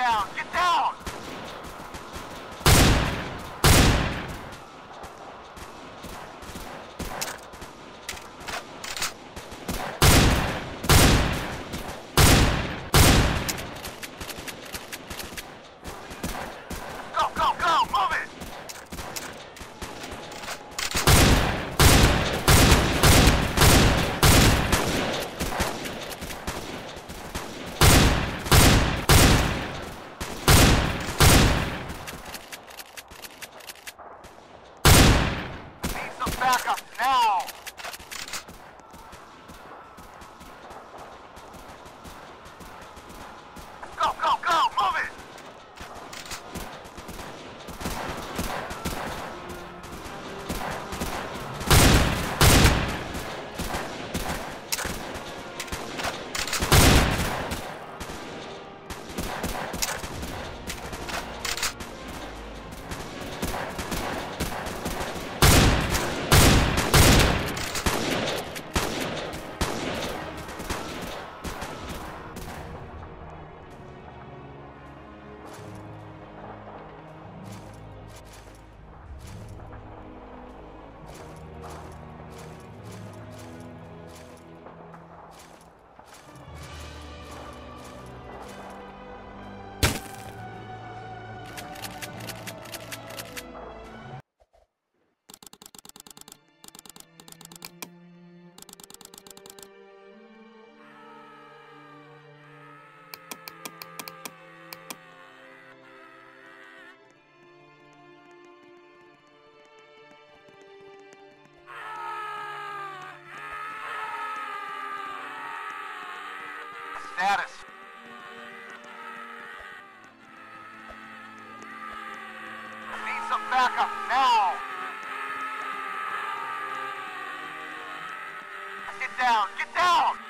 down! Get down! Status. Need some backup now. Get down, get down.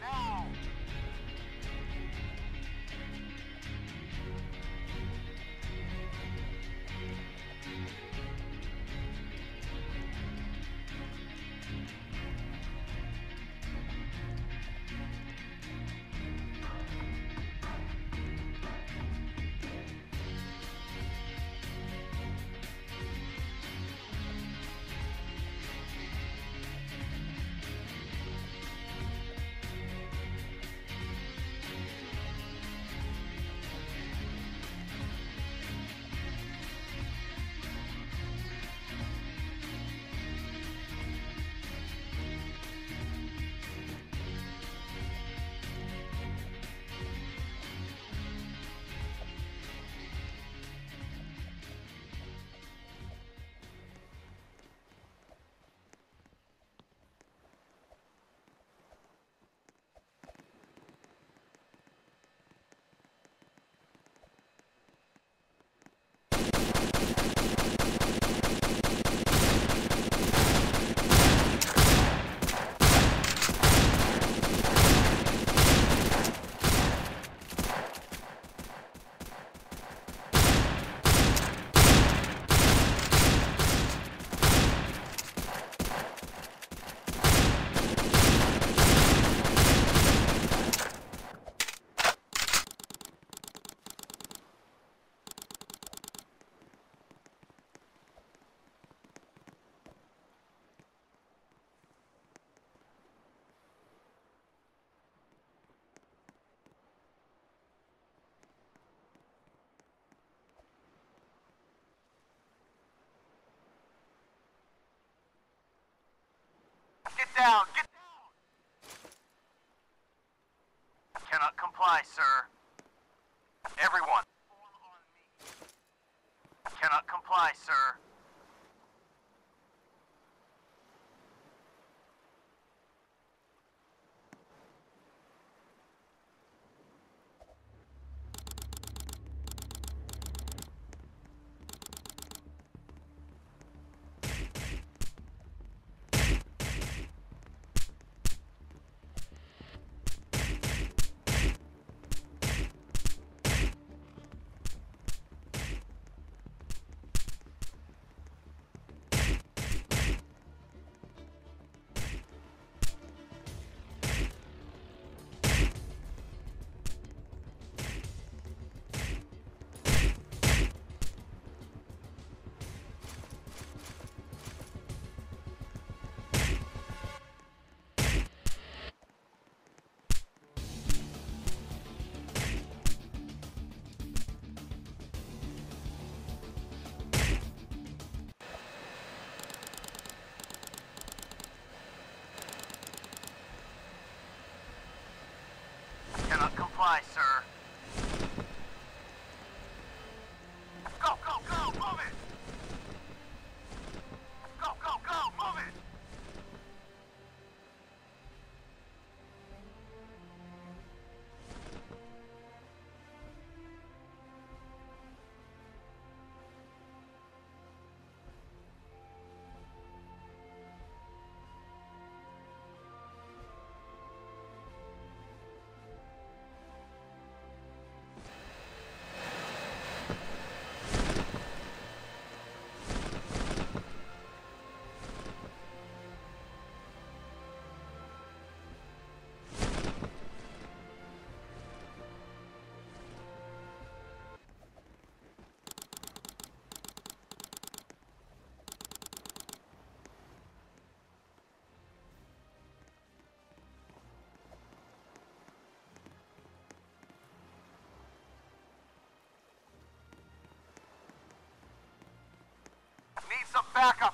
Now. Down! Get down! Cannot comply, sir. Some backup